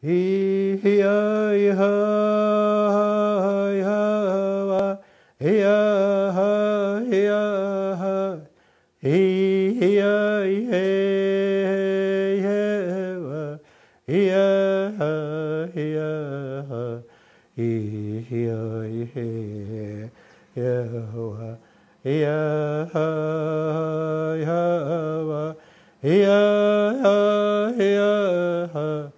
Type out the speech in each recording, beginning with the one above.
He he I ha I ha he ha he ha he he I he he ha he ha he he I he ha he ha he ha he ha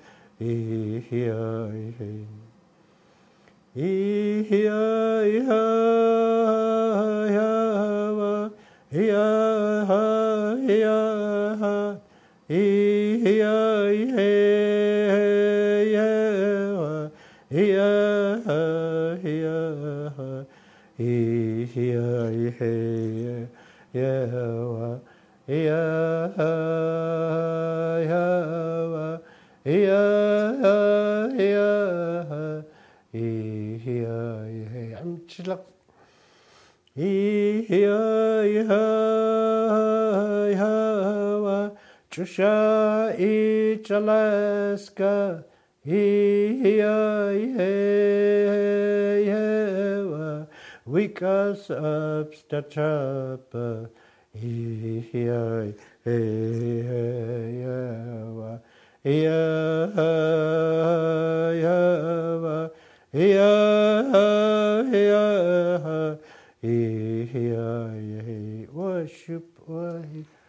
yeah. I'm just like Trisha each Alaska Wikas up Stachapa Worship, worship.